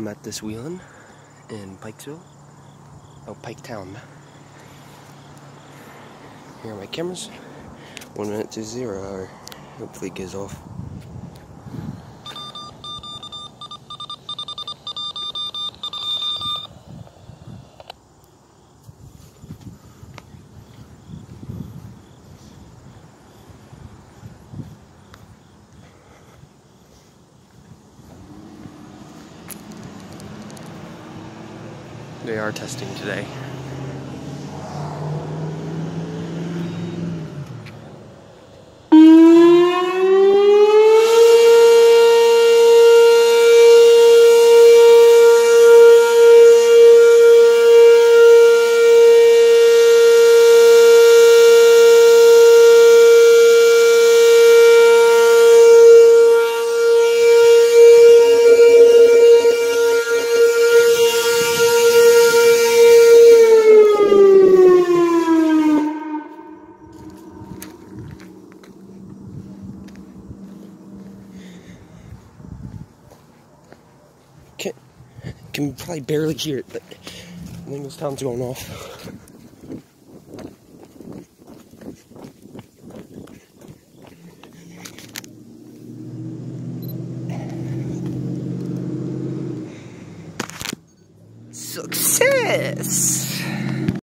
I'm at this Whelen in Pikesville. Oh, Piketown. Here are my cameras. One minute to zero. Hopefully it goes off. They are testing today. Can probably barely hear it, but I think this town's going off. Success!